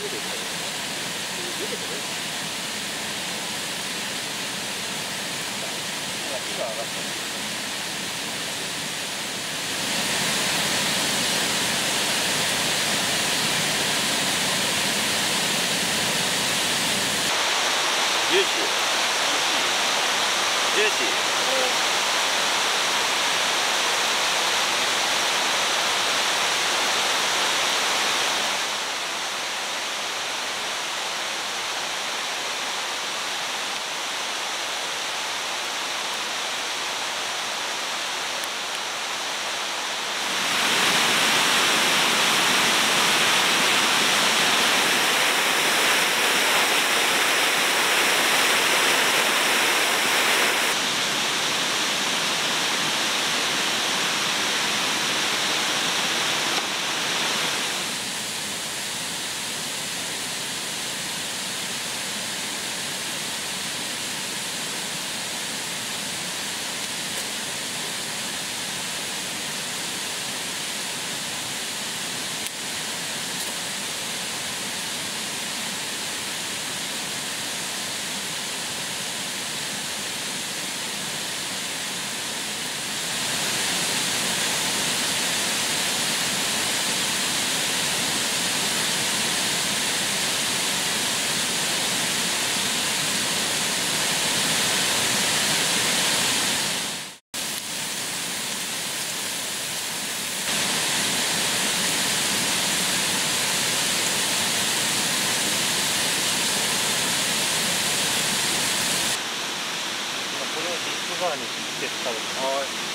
こから出てくる出てくる今上がったに行って食べてます。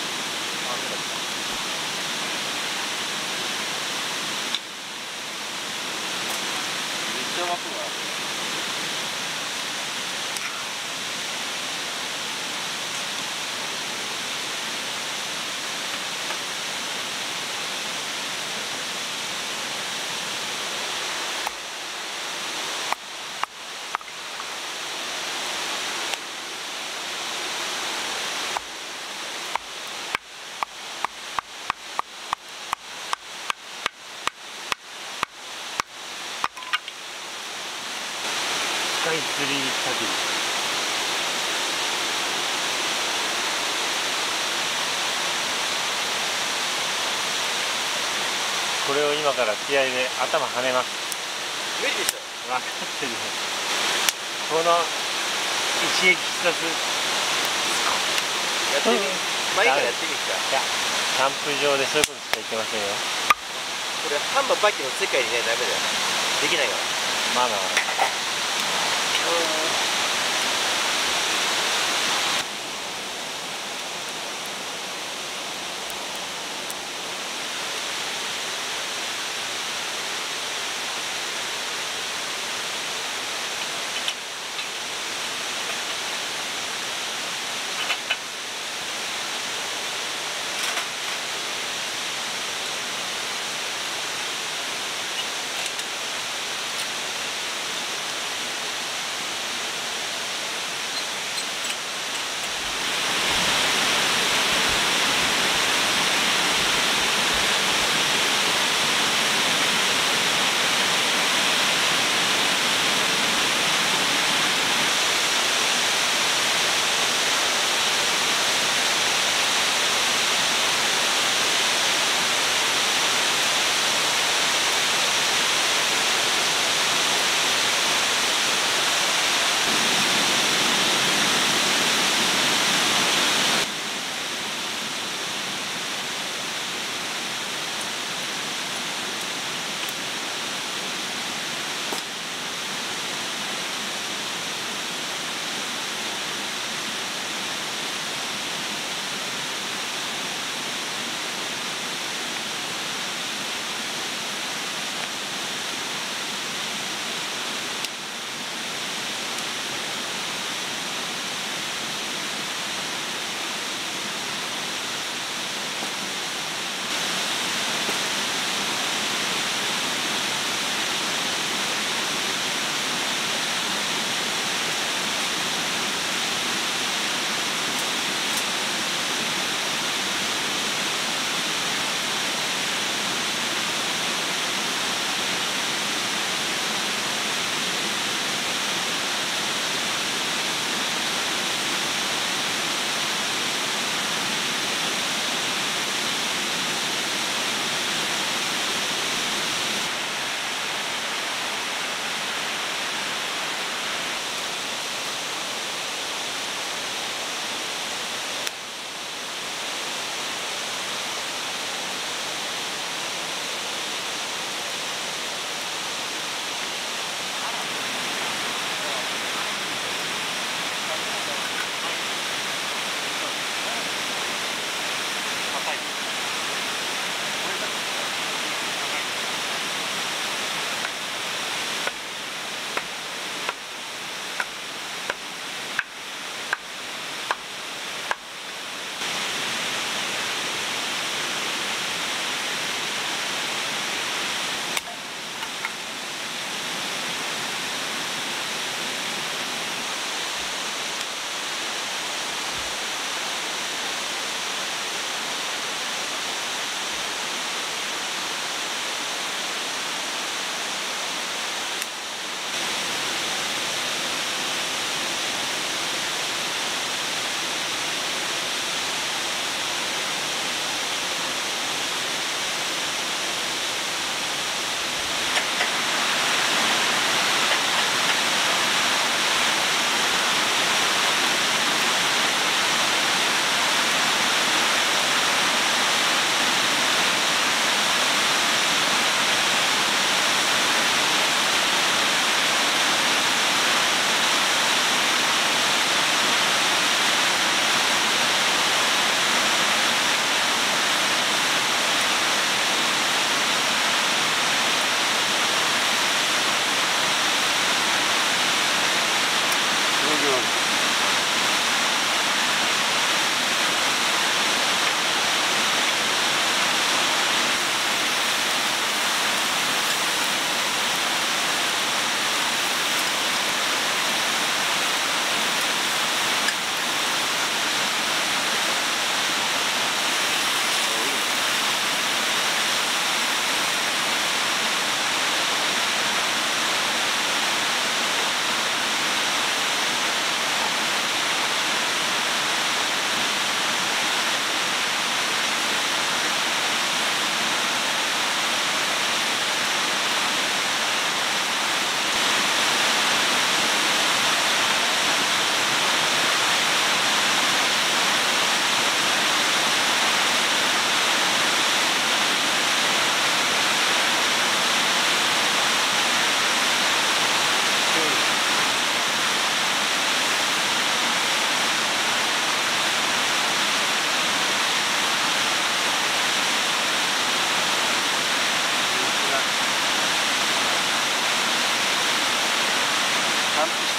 イツリー焚き火これを今から気合で頭跳ねます。無理でしょ。分かってるよ。この一撃必殺。やってみうん前からやってみっか。いやキャンプ場でそういうことしか言ってませんよ。これハンマーバキの世界にねダメだよ。できないから。まあまあっ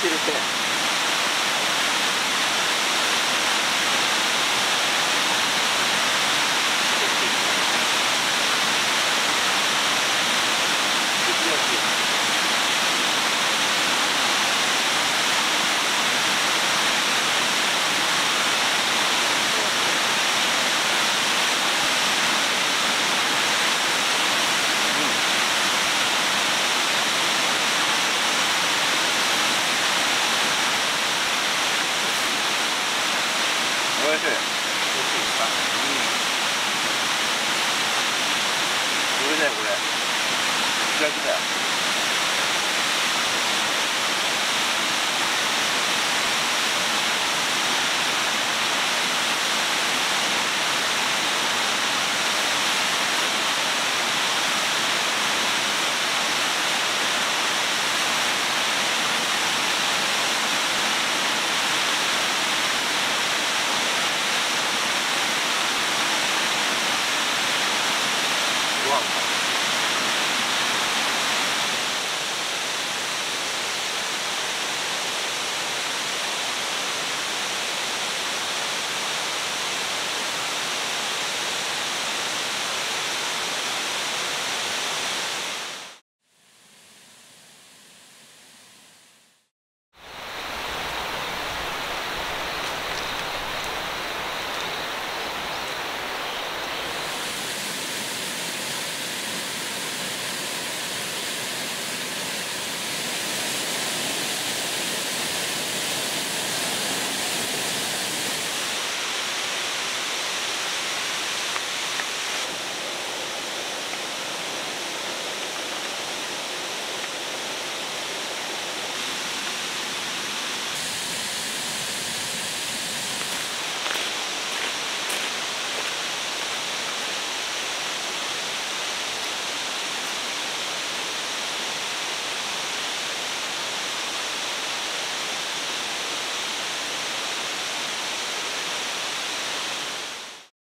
るって。